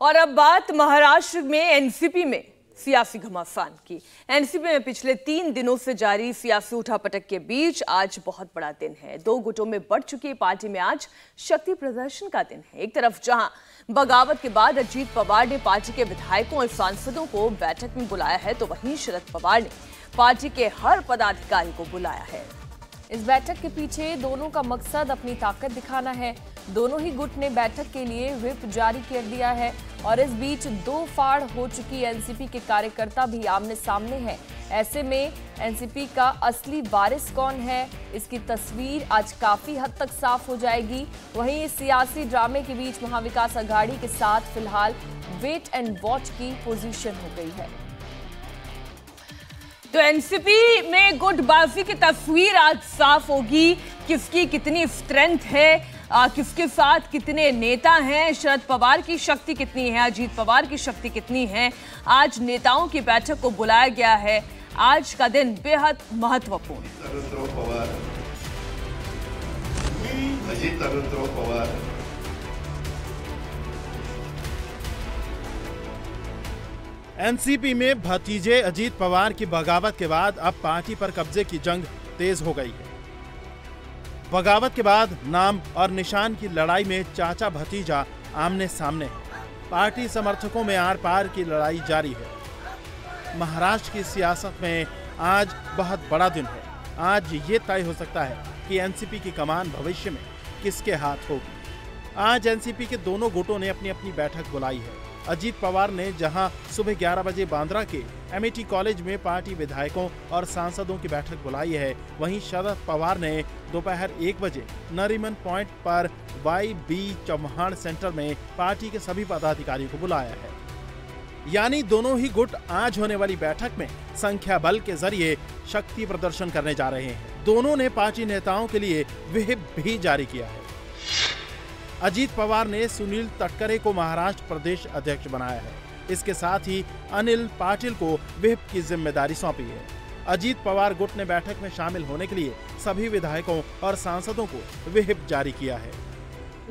और अब बात महाराष्ट्र में एनसीपी में, सियासी घमासान की। एनसीपी में पिछले तीन दिनों से जारी सियासी उठापटक के बीच आज बहुत बड़ा दिन है। दो गुटों में बढ़ चुकी पार्टी में आज शक्ति प्रदर्शन का दिन है। एक तरफ़ जहाँ बगावत के बाद अजीत पवार ने पार्टी के विधायकों और सांसदों को बैठक में बुलाया है तो वहीं शरद पवार ने पार्टी के हर पदाधिकारी को बुलाया है। इस बैठक के पीछे दोनों का मकसद अपनी ताकत दिखाना है। दोनों ही गुट ने बैठक के लिए व्हिप जारी कर दिया है। और इस बीच दो फाड़ हो चुकी एनसीपी के कार्यकर्ता भी आमने सामने हैं। ऐसे में एनसीपी का असली वारिस कौन है, इसकी तस्वीर आज काफ़ी हद तक साफ़ हो जाएगी। वहीं इस सियासी ड्रामे के बीच महाविकास अघाड़ी के साथ फ़िलहाल वेट एंड वॉच की पोजीशन हो गई है। तो एनसीपी में गुटबाजी की तस्वीर आज साफ़ होगी। किसकी कितनी स्ट्रेंथ है आ, किसके साथ कितने नेता हैं? शरद पवार की शक्ति कितनी है? अजीत पवार की शक्ति कितनी है? आज नेताओं की बैठक को बुलाया गया है। आज का दिन बेहद महत्वपूर्ण। अनंतराव पवार। अजित अनंतराव पवार। एनसीपी में भतीजे अजीत पवार की बगावत के बाद अब पार्टी पर कब्जे की जंग तेज हो गई है। बगावत के बाद नाम और निशान की लड़ाई में चाचा भतीजा आमने सामने। हैं पार्टी समर्थकों में आर पार की लड़ाई जारी है। महाराष्ट्र की सियासत में आज बहुत बड़ा दिन है। आज ये तय हो सकता है कि एनसीपी की कमान भविष्य में किसके हाथ होगी। आज एनसीपी के दोनों गुटों ने अपनी अपनी बैठक बुलाई है। अजीत पवार ने जहाँ सुबह 11 बजे बांद्रा के एमईटी कॉलेज में पार्टी विधायकों और सांसदों की बैठक बुलाई है। वहीं शरद पवार ने दोपहर एक बजे नरीमन पॉइंट पर वाई बी चौहान सेंटर में पार्टी के सभी पदाधिकारियों को बुलाया है। यानी दोनों ही गुट आज होने वाली बैठक में संख्या बल के ज़रिए शक्ति प्रदर्शन करने जा रहे हैं। दोनों ने पार्टी नेताओं के लिए विहिप भी जारी किया है। अजीत पवार ने सुनील तटकरे को महाराष्ट्र प्रदेश अध्यक्ष बनाया है। इसके साथ ही अनिल पाटिल को विप की ज़िम्मेदारी सौंपी है। अजीत पवार गुट ने बैठक में शामिल होने के लिए सभी विधायकों और सांसदों को विहिप जारी किया है।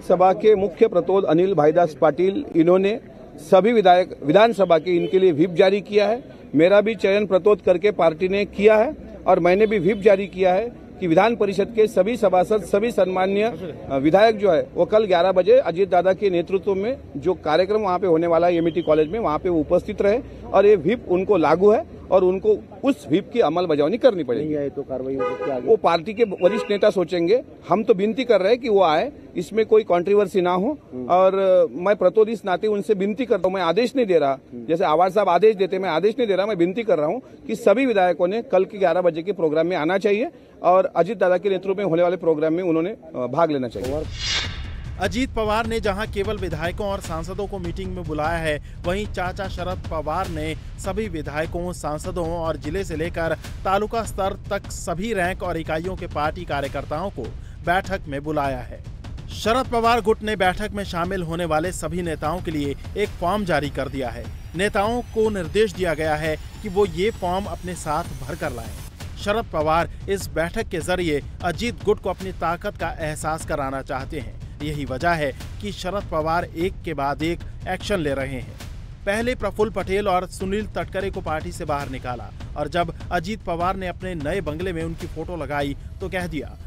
सभा के मुख्य प्रतोद अनिल भाईदास पाटिल, इन्होंने सभी विधायक, विधानसभा के इनके लिए व्हिप जारी किया है। मेरा भी चयन प्रतोद करके पार्टी ने किया है और मैंने भी व्हिप जारी किया है। कि विधान परिषद के सभी सभासद, सभी सम्मान्य विधायक जो है, वो कल 11 बजे अजीत दादा के नेतृत्व में जो कार्यक्रम वहाँ पे होने वाला है एमईटी कॉलेज में, वहाँ पे वो उपस्थित रहे और ये व्हीप उनको लागू है। और उनको उस व्हिप की अमल बजावनी करनी पड़ेगी। तो कार्रवाई वो पार्टी के वरिष्ठ नेता सोचेंगे। हम तो विनती कर रहे हैं कि वो आए इसमें कोई कंट्रोवर्सी ना हो। और मैं प्रतोद इस नाते उनसे विनती करता हूँ। मैं आदेश नहीं दे रहा। जैसे आवाज़ साहब आदेश देते मैं आदेश नहीं दे रहा। मैं विनती कर रहा हूँ कि सभी विधायकों ने कल के ग्यारह बजे के प्रोग्राम में आना चाहिए और अजीत दादा के नेतृत्व में होने वाले प्रोग्राम में उन्होंने भाग लेना चाहिए। अजीत पवार ने जहाँ केवल विधायकों और सांसदों को मीटिंग में बुलाया है, वहीं चाचा शरद पवार ने सभी विधायकों, सांसदों और ज़िले से लेकर तालुका स्तर तक सभी रैंक और इकाइयों के पार्टी कार्यकर्ताओं को बैठक में बुलाया है। शरद पवार गुट ने बैठक में शामिल होने वाले सभी नेताओं के लिए एक फॉर्म जारी कर दिया है। नेताओं को निर्देश दिया गया है कि वो ये फॉर्म अपने साथ भर कर लाएँ। शरद पवार इस बैठक के ज़रिए अजीत गुट को अपनी ताकत का एहसास कराना चाहते हैं। यही वजह है कि शरद पवार एक के बाद एक एक्शन ले रहे हैं। पहले प्रफुल्ल पटेल और सुनील तटकरे को पार्टी से बाहर निकाला और जब अजीत पवार ने अपने नए बंगले में उनकी फ़ोटो लगाई तो कह दिया,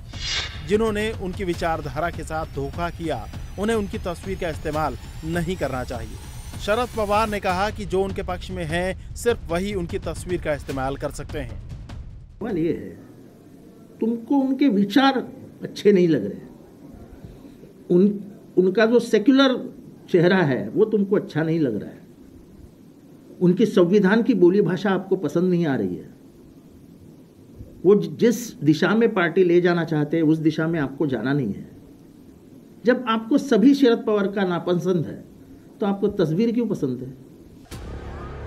जिन्होंने उनकी विचारधारा के साथ धोखा किया, उन्हें उनकी तस्वीर का इस्तेमाल नहीं करना चाहिए। शरद पवार ने कहा कि जो उनके पक्ष में हैं, सिर्फ़ वही उनकी तस्वीर का इस्तेमाल कर सकते हैं। ये है, तुमको उनके विचार अच्छे नहीं लग रहे। उन, उनका जो सेक्युलर चेहरा है, वो तुमको अच्छा नहीं लग रहा है। उनकी संविधान की बोली भाषा आपको पसंद नहीं आ रही है। वो जिस दिशा में पार्टी ले जाना चाहते हैं, उस दिशा में आपको जाना नहीं है। जब आपको सभी शरद पवार का नापसंद है तो आपको तस्वीर क्यों पसंद है?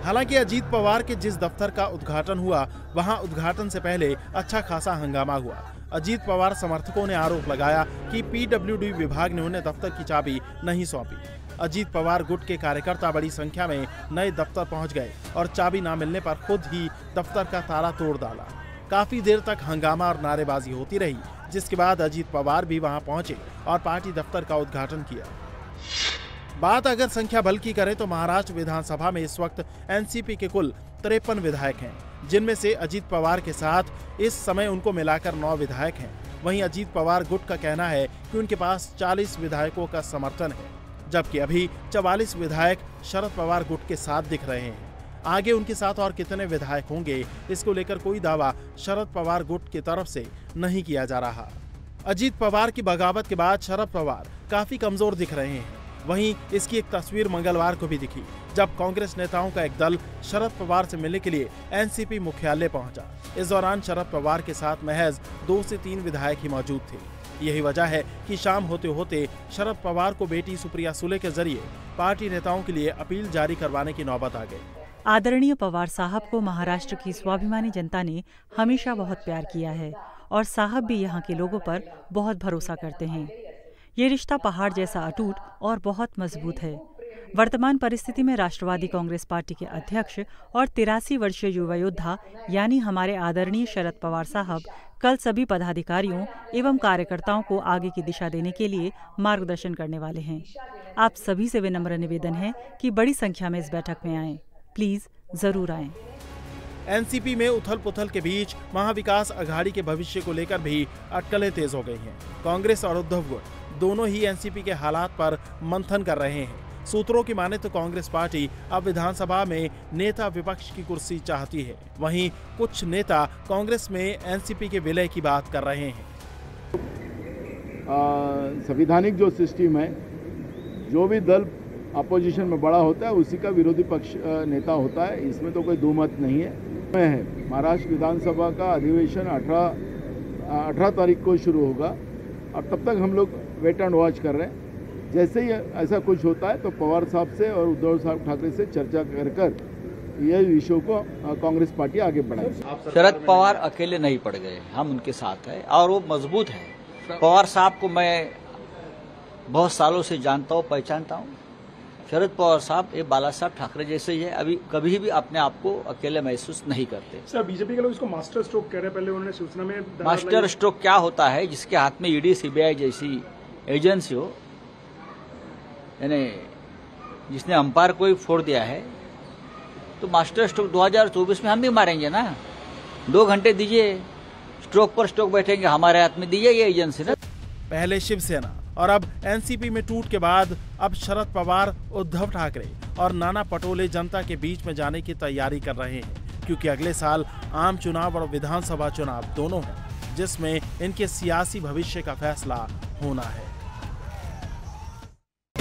हालाँकि अजीत पवार के जिस दफ्तर का उद्घाटन हुआ, वहाँ उद्घाटन से पहले अच्छा खासा हंगामा हुआ। अजीत पवार समर्थकों ने आरोप लगाया कि पीडब्ल्यूडी विभाग ने उन्हें दफ्तर की चाबी नहीं सौंपी। अजीत पवार गुट के कार्यकर्ता बड़ी संख्या में नए दफ्तर पहुँच गए और चाबी न मिलने पर खुद ही दफ्तर का ताला तोड़ डाला। काफ़ी देर तक हंगामा और नारेबाजी होती रही, जिसके बाद अजीत पवार भी वहाँ पहुँचे और पार्टी दफ्तर का उद्घाटन किया। बात अगर संख्या बल की करें तो महाराष्ट्र विधानसभा में इस वक्त एनसीपी के कुल तिरपन विधायक हैं, जिनमें से अजीत पवार के साथ इस समय उनको मिलाकर नौ विधायक हैं। वहीं अजीत पवार गुट का कहना है कि उनके पास 40 विधायकों का समर्थन है, जबकि अभी 44 विधायक शरद पवार गुट के साथ दिख रहे हैं। आगे उनके साथ और कितने विधायक होंगे, इसको लेकर कोई दावा शरद पवार गुट की तरफ़ से नहीं किया जा रहा। अजीत पवार की बगावत के बाद शरद पवार काफ़ी कमज़ोर दिख रहे हैं। वहीं इसकी एक तस्वीर मंगलवार को भी दिखी, जब कांग्रेस नेताओं का एक दल शरद पवार से मिलने के लिए एनसीपी मुख्यालय पहुँचा। इस दौरान शरद पवार के साथ महज दो से तीन विधायक ही मौजूद थे। यही वजह है कि शाम होते होते शरद पवार को बेटी सुप्रिया सुले के ज़रिए पार्टी नेताओं के लिए अपील जारी करवाने की नौबत आ गई। आदरणीय पवार साहब को महाराष्ट्र की स्वाभिमानी जनता ने हमेशा बहुत प्यार किया है और साहब भी यहाँ के लोगों पर बहुत भरोसा करते हैं। ये रिश्ता पहाड़ जैसा अटूट और बहुत मज़बूत है। वर्तमान परिस्थिति में राष्ट्रवादी कांग्रेस पार्टी के अध्यक्ष और तिरासी वर्षीय युवा योद्धा, यानी हमारे आदरणीय शरद पवार साहब, कल सभी पदाधिकारियों एवं कार्यकर्ताओं को आगे की दिशा देने के लिए मार्गदर्शन करने वाले हैं। आप सभी से विनम्र निवेदन है कि बड़ी संख्या में इस बैठक में आए। प्लीज़ ज़रूर आएँ। एनसीपी में उथल पुथल के बीच महाविकास अघाड़ी के भविष्य को लेकर भी अटकलें तेज हो गई हैं। कांग्रेस और उद्धव गुट दोनों ही एनसीपी के हालात पर मंथन कर रहे हैं। सूत्रों की माने तो कांग्रेस पार्टी अब विधानसभा में नेता विपक्ष की कुर्सी चाहती है। वहीं कुछ नेता कांग्रेस में एनसीपी के विलय की बात कर रहे हैं। संविधानिक जो सिस्टम है, जो भी दल अपोजिशन में बड़ा होता है, उसी का विरोधी पक्ष नेता होता है। इसमें तो कोई दो मत नहीं है। है, महाराष्ट्र विधानसभा का अधिवेशन अठारह अठारह तारीख को शुरू होगा। और तब तक हम लोग वेट एंड वॉच कर रहे हैं। जैसे ही ऐसा कुछ होता है तो पवार साहब से और उद्धव साहब ठाकरे से चर्चा कर कर ये विषयों को कांग्रेस पार्टी आगे बढ़ाए शरद पवार अकेले नहीं पड़ गए हम उनके साथ हैं और वो मज़बूत है। पवार साहब को मैं बहुत सालों से जानता हूँ पहचानता हूँ। शरद पवार साहब ये बाला साहब ठाकरे जैसे ही है अभी कभी भी अपने आप को अकेले महसूस नहीं करते। सर बीजेपी के लोग इसको मास्टर स्ट्रोक कह रहे हैं पहले उन्होंने सूचना में मास्टर स्ट्रोक क्या होता है जिसके हाथ में ईडी सीबीआई जैसी एजेंसी हो, यानी जिसने अंपायर को ही फोड़ दिया है तो मास्टर स्ट्रोक 2024 में हम भी मारेंगे ना? दो घंटे दीजिए, स्ट्रोक पर स्ट्रोक बैठेंगे, हमारे हाथ में दीजिए ये एजेंसी ना। पहले शिवसेना, और अब एनसीपी में टूट के बाद, अब शरद पवार, उद्धव ठाकरे, और नाना पटोले जनता के बीच में जाने की तैयारी कर रहे हैं, क्योंकि अगले साल आम चुनाव और विधानसभा चुनाव दोनों हैं, जिसमें इनके सियासी भविष्य का फैसला होना है।